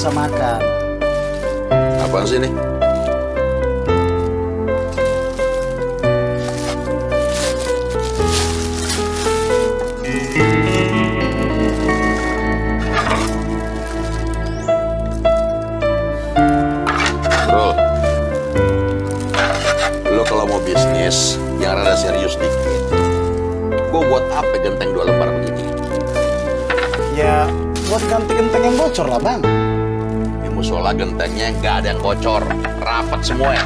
bisa makan. Apaan sih ini? Bro, lo kalau mau bisnis yang rada serius dikit, gue buat apa genteng dua lembar begini? Ya buat ganti genteng yang bocor lah bang. Musola gentengnya nggak ada yang bocor, rapat semua ya.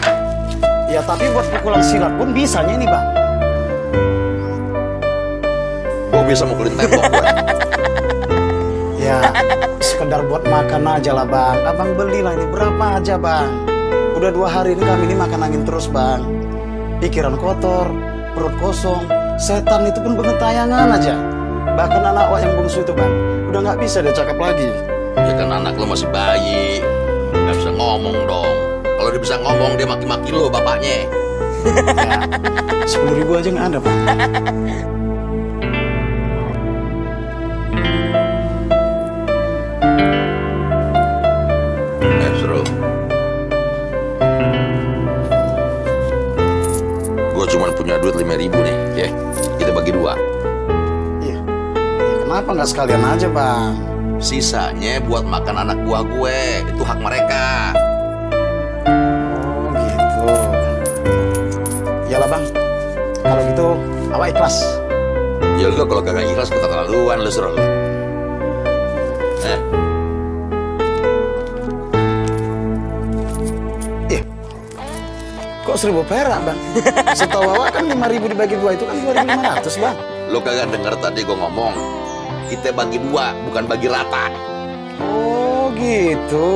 Ya tapi buat pukulan silat pun bisanya nih bang. Gue bisa mukulin tembok gue. Ya sekedar buat makan aja lah bang. Abang belilah ini berapa aja bang. Udah dua hari ini kami ini makan angin terus bang. Pikiran kotor, perut kosong, setan itu pun pengetayangan aja. Bahkan anak awak yang bungsu itu bang, udah nggak bisa dia cakap lagi. Ya kan anak lo masih bayi, nggak bisa ngomong dong. Kalau dia bisa ngomong, dia maki-maki lo bapaknya. Sepuluh ribu aja nggak ada bang. Eh, punya duit lima ribu nih, ya. Kita bagi dua. Iya. Ya, kenapa nggak sekalian aja bang? Sisanya buat makan anak buah gue. Itu hak mereka. Oh gitu. Iyalah bang. Kalau gitu awak ikhlas. Ya lo kalau kagak ikhlas keterlaluan lo seru. Eh, Iya. Kok seribu perak bang? Setahu awak kan lima ribu dibagi dua itu kan dua ribu lima ratus bang. lo kagak denger tadi gue ngomong. Kita bagi dua, bukan bagi rata. Oh gitu.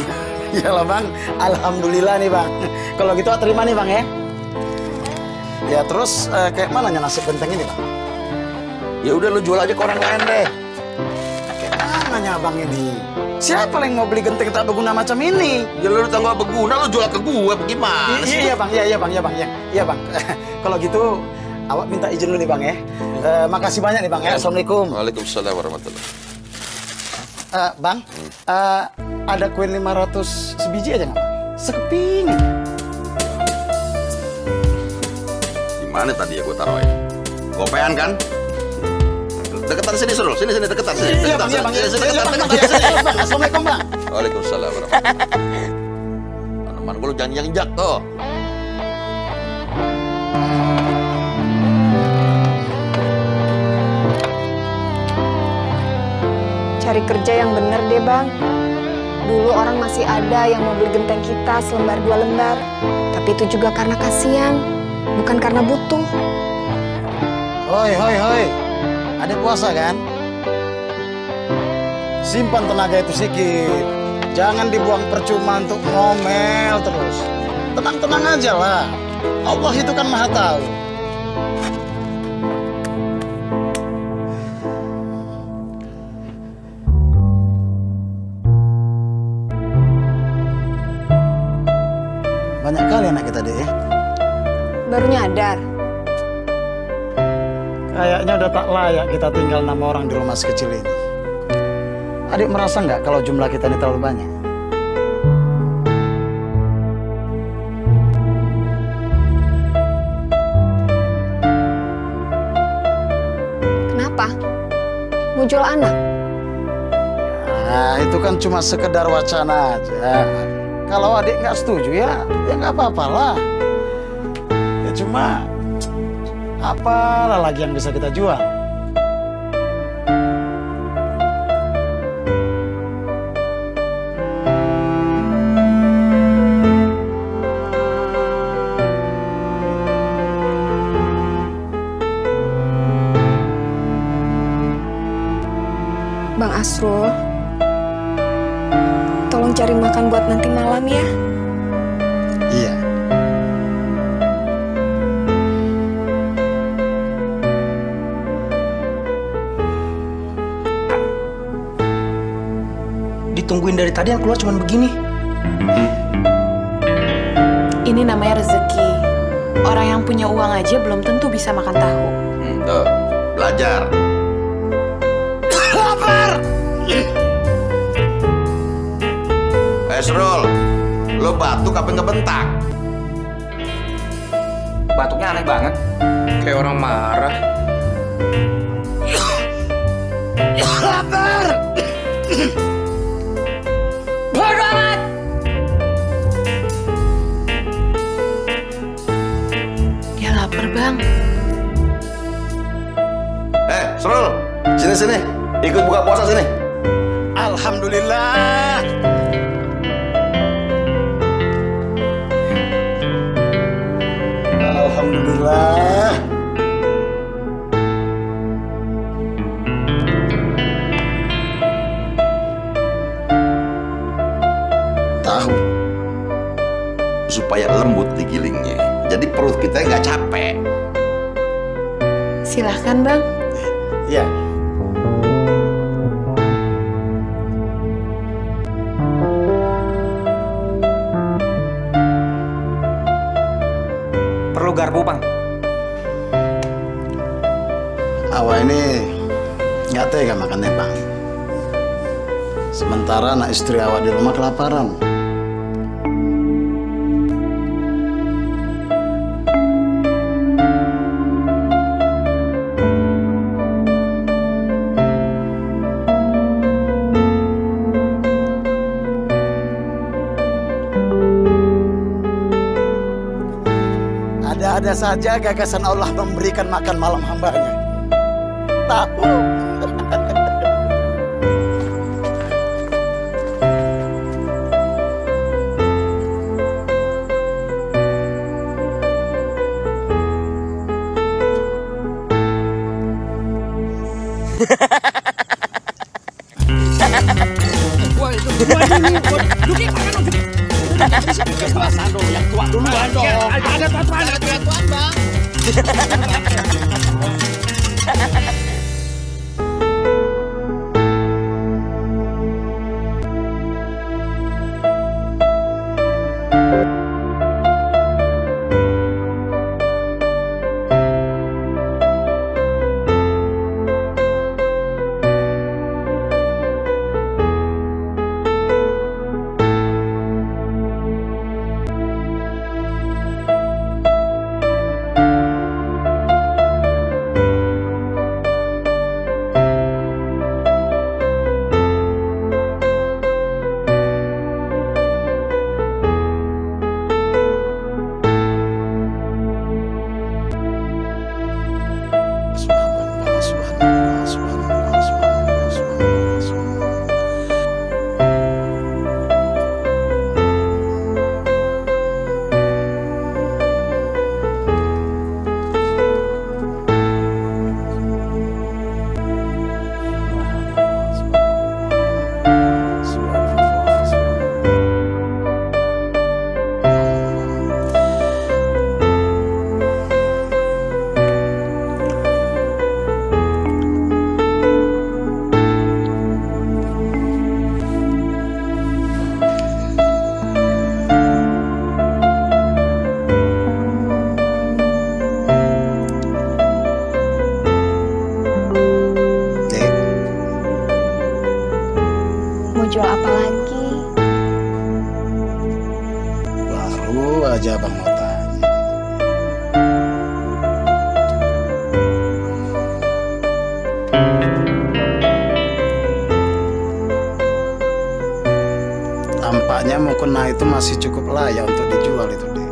Iyalah bang. Alhamdulillah nih bang. Kalau gitu terima nih bang ya. Ya terus eh, kayak mana nasib benteng ini bang? Ya udah lo jual aja ke orang lain deh. Kayak mananya abang ini? Siapa yang mau beli genteng tak berguna macam ini? Ya lo tanggung apa guna lo jual ke gue bagaimana Iya, iya bang, iya iya bang, iya bang, iya, iya bang. Kalau gitu awak minta izin dulu nih bang ya. Eh, makasih banyak nih bang ya. Assalamualaikum. Waalaikumsalam warahmatullahi Eh, bang, eh, ada kue 500 sebiji aja nggak? Sekeping. Di mana tadi ya gue taruhin? Gopean kan? Deketan sini suruh, sini sini deketan sini. Iya bang, iya bang. sini, Iya, sini, deketan, deketan. Assalamualaikum bang. Waalaikumsalam warahmatullahi Tanaman gue lu jangan injak tuh. Cari kerja yang bener deh bang. Dulu orang masih ada yang mau beli genteng kita selembar dua lembar. Tapi itu juga karena kasihan, bukan karena butuh. Hoi, hoi, hoi. Ada puasa kan? Simpan tenaga itu sedikit. Jangan dibuang percuma untuk ngomel terus. Tenang-tenang aja lah. Allah itu kan maha tahu. Baru nyadar. Kayaknya udah tak layak kita tinggal enam orang di rumah sekecil ini. Adik merasa nggak kalau jumlah kita ini terlalu banyak? Kenapa? Jual anak? Nah, itu kan cuma sekedar wacana aja. Kalau adik nggak setuju ya, ya nggak apa-apa lah. Ya cuma apalah lagi yang bisa kita jual? Bang Asrul, tolong cari makan buat nanti malam ya. Ditungguin dari tadi yang keluar cuma begini. Ini namanya rezeki. Orang yang punya uang aja belum tentu bisa makan tahu. Hmm, tuh, belajar. Eh, Srul, lo batuk apa ngebentak? Batuknya aneh banget. Kayak orang marah. Bodoh amat! Dia lapar, Bang. Eh, Srul, sini sini, ikut buka puasa sini. Alhamdulillah. Supaya lembut digilingnya. Jadi perut kita nggak capek. Silahkan, Bang. Ya. Perlu garpu, Bang. Awak ini nggak tega makannya bang. Sementara anak istri awak di rumah kelaparan. Saja gagasan Allah memberikan makan malam hambanya. Tahu. Tampaknya mukena itu masih cukup layak untuk dijual itu deh.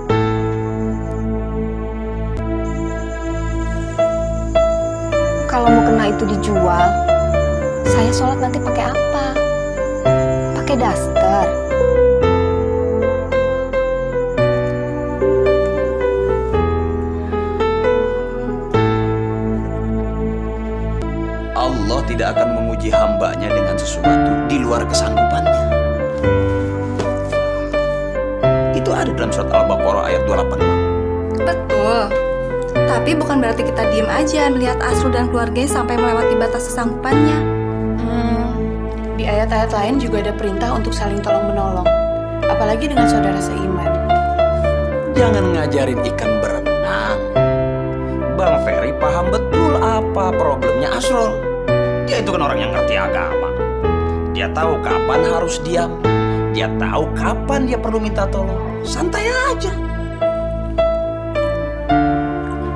Kalau mau kena itu dijual, saya sholat nanti pakai apa? Pakai daster. Allah tidak akan menguji hambanya dengan sesuatu di luar kesanggupannya. Ada dalam surat Al-Baqarah ayat 286. Betul. Tapi bukan berarti kita diem aja melihat Asrul dan keluarganya sampai melewati batas kesanggupannya. Hmm, di ayat-ayat lain juga ada perintah untuk saling tolong-menolong. Apalagi dengan saudara seiman. Jangan ngajarin ikan berenang. Bang Ferry paham betul apa problemnya Asrul. Dia itu kan orang yang ngerti agama. Dia tahu kapan harus diam. Dia tahu kapan dia perlu minta tolong. Santai aja.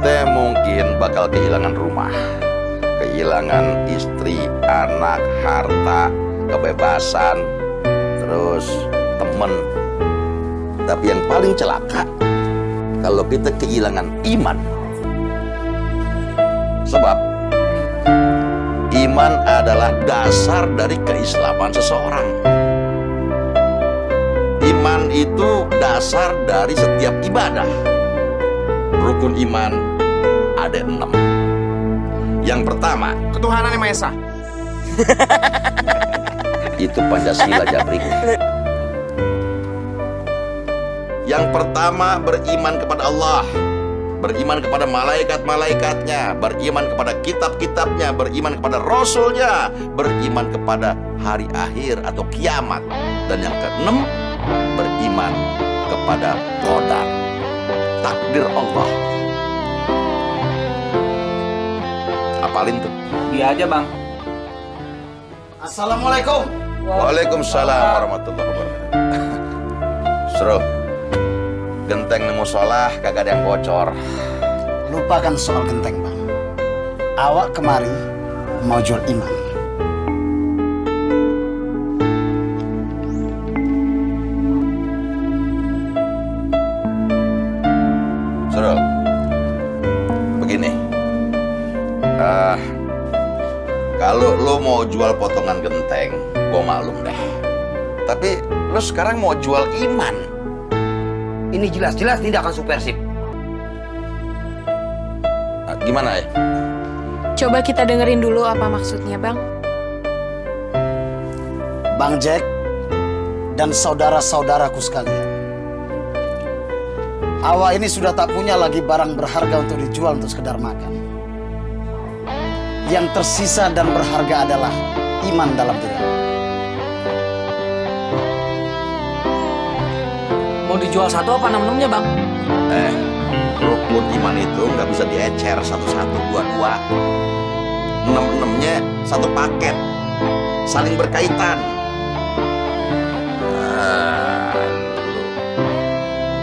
Teh mungkin bakal kehilangan rumah, kehilangan istri, anak, harta, kebebasan, terus temen. Tapi yang paling celaka kalau kita kehilangan iman. Sebab iman adalah dasar dari keislaman seseorang. Iman itu dasar dari setiap ibadah. Rukun iman ada enam. Yang pertama Ketuhanan yang Maha Esa. itu Pancasila Jabrik. Yang pertama beriman kepada Allah, beriman kepada malaikat-malaikatnya, beriman kepada kitab-kitabnya, beriman kepada rasulnya, beriman kepada hari akhir atau kiamat. Dan yang keenam, beriman kepada qadar, takdir Allah. Apalin tuh. Dia aja bang. Assalamualaikum. Waalaikumsalam warahmatullahi wabarakatuh. Seru. Genteng nemu sholah kagak ada yang bocor. Lupakan soal genteng, Bang. Awak kemari mau jual iman. Lo sekarang mau jual iman. Ini jelas-jelas tindakan subversif. Ah, gimana ya? Coba kita dengerin dulu apa maksudnya, Bang. Bang Jack dan saudara-saudaraku sekalian. Awak ini sudah tak punya lagi barang berharga untuk dijual untuk sekedar makan. Yang tersisa dan berharga adalah iman dalam diri Mau dijual satu apa enam-enamnya bang? Eh, rukun iman itu nggak bisa diecer satu-satu, dua-dua. Enam-enamnya satu paket, saling berkaitan.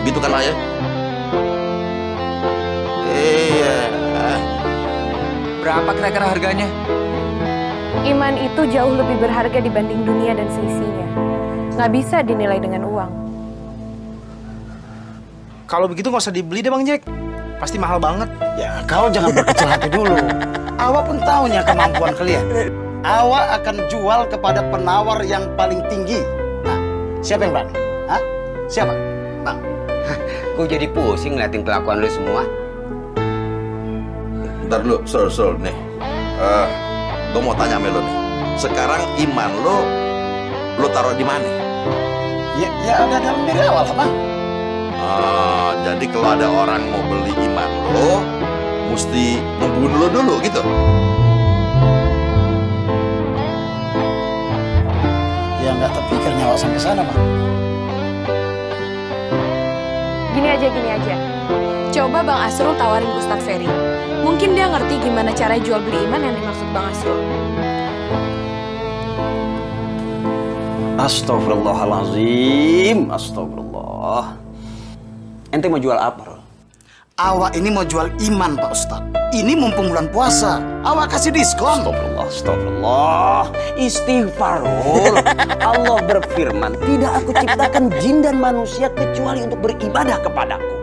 Begitu kan ayah? Iya. Berapa kira-kira harganya? Iman itu jauh lebih berharga dibanding dunia dan seisinya. Nggak bisa dinilai dengan uang. Kalau begitu nggak usah dibeli deh Bang Jack. Pasti mahal banget. Ya, kau jangan berkecil hati dulu. Awak pun tahunya kemampuan kalian. Awak akan jual kepada penawar yang paling tinggi. Nah, siapa yang berani? Hah? Siapa? Bang. Gue jadi pusing ngeliatin kelakuan lu semua. Ntar dulu, Sul, Sul, nih. Eh, gue mau tanya sama lo nih. Sekarang iman lo, lo taruh di mana? Ya, ya ada dalam diri awal, Bang. Ah, jadi kalau ada orang mau beli iman lo, mesti membunuh lo dulu gitu. Ya nggak terpikir nyawa sampai sana, Bang. Gini aja, gini aja. Coba Bang Asrul tawarin Ustadz Ferry. Mungkin dia ngerti gimana cara jual beli iman yang dimaksud Bang Asrul. Astagfirullahalazim. Astagfirullah. Ente mau jual apa, Rol? Awak ini mau jual iman, Pak Ustadz. Ini mumpung bulan puasa. Awak kasih diskon. Astagfirullah, astagfirullah. Istighfar, Rol. Allah berfirman, tidak aku ciptakan jin dan manusia kecuali untuk beribadah kepadaku.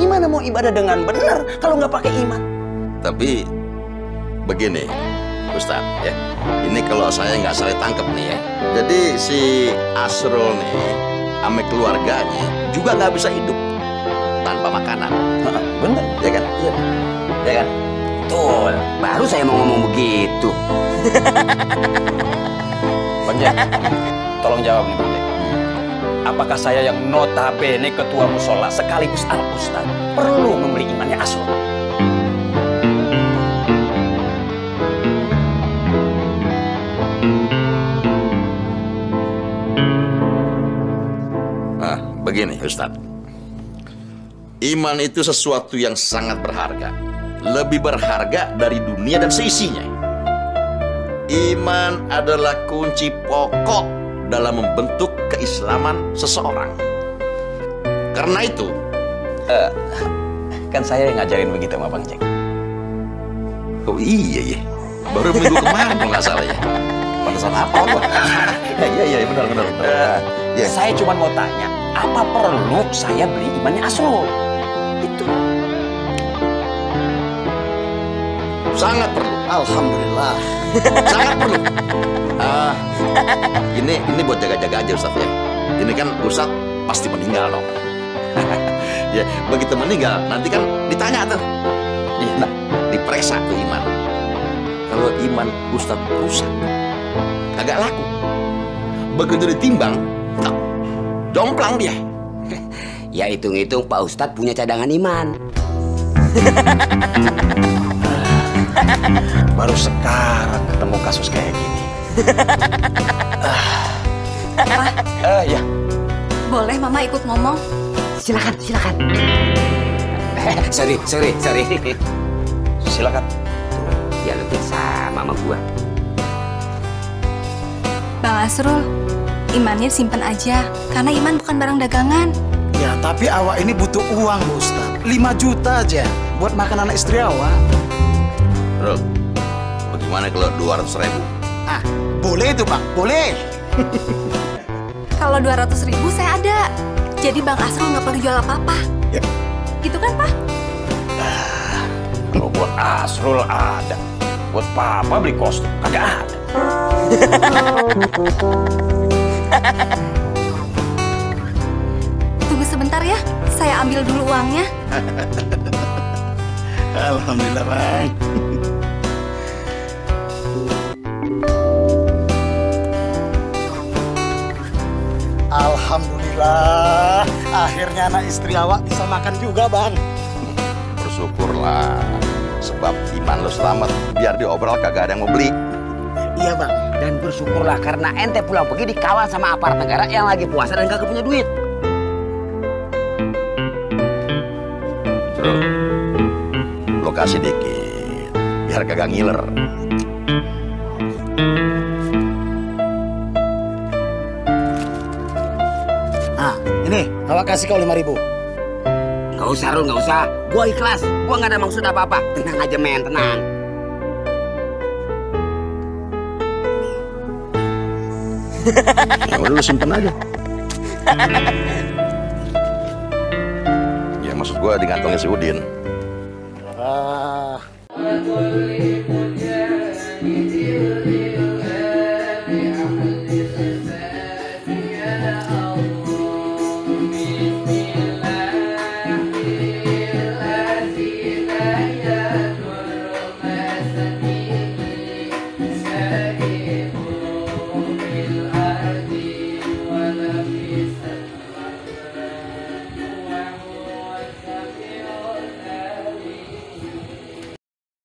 Gimana mau ibadah dengan benar kalau nggak pakai iman? Tapi begini, Ustadz ya. Ini kalau saya nggak salah tangkep nih ya. Jadi si Asrul nih, ame keluarganya juga nggak bisa hidup tanpa makanan. Bener. Ya kan? Iya. Ya kan? Betul. Baru saya mau ngomong begitu. Bang Jack, tolong jawab nih Bang Jack. Apakah saya yang notabene ketua musola sekaligus al ustad perlu memberi imannya Asrul? Nah, begini Ustadz. Iman itu sesuatu yang sangat berharga. Lebih berharga dari dunia dan seisinya. iman adalah kunci pokok dalam membentuk keislaman seseorang. Karena itu, Kan saya yang ngajarin begitu sama Bang Jack. oh iya ya, baru minggu kemarin kalau nggak salah ya. Pantesan apa apa? Iya iya benar benar. benar. Ya. Saya cuma mau tanya, apa perlu saya beli imannya Asrul? Itu. Sangat perlu. Alhamdulillah. sangat perlu. Ah, ini ini buat jaga-jaga aja Ustaz ya. Ini kan Ustaz pasti meninggal dong. ya, begitu meninggal nanti kan ditanya tuh. Nah, diperiksa tuh iman. Kalau iman Ustaz rusak, kagak laku. Begitu ditimbang, jomplang dia. Ya hitung-hitung Pak Ustadz punya cadangan iman. Baru sekarang ketemu kasus kayak gini. Pak, Eh ya, boleh Mama ikut ngomong? Silakan, silakan. Sorry, sorry, sorry. silakan. Ya lu sama sama gua. Bang Asrul, imannya simpen aja. Karena iman bukan barang dagangan. Ya, tapi awak ini butuh uang, Bu Ustaz. 5 juta aja buat makan anak istri awak. Bro, bagaimana kalau 200 ribu? Ah, boleh itu, Bang. Boleh. Kalau 200 ribu saya ada. Jadi Bang Asrul nggak perlu jual apa-apa. Ya. Gitu kan, Pak? Kalau buat Asrul ada. Buat Papa beli kostum, kagak ada. Sebentar ya. Saya ambil dulu uangnya. Alhamdulillah, Bang. Alhamdulillah, akhirnya anak istri awak bisa makan juga, Bang. Bersyukurlah, sebab iman lo selamat. Biar diobral kagak ada yang mau beli. Iya, Bang. Dan bersyukurlah karena ente pulang pergi dikawal sama aparat negara yang lagi puasa dan kagak punya duit. Bro, lo kasih dikit, biar kagak ngiler. Ah, ini awak kasih kau 5 ribu. Gak usah, Rul, gak usah. Gua ikhlas. Gua gak ada maksud apa-apa. Tenang aja, men, tenang. Ya udah simpen aja. maksud gua digantungin si Udin. Ah.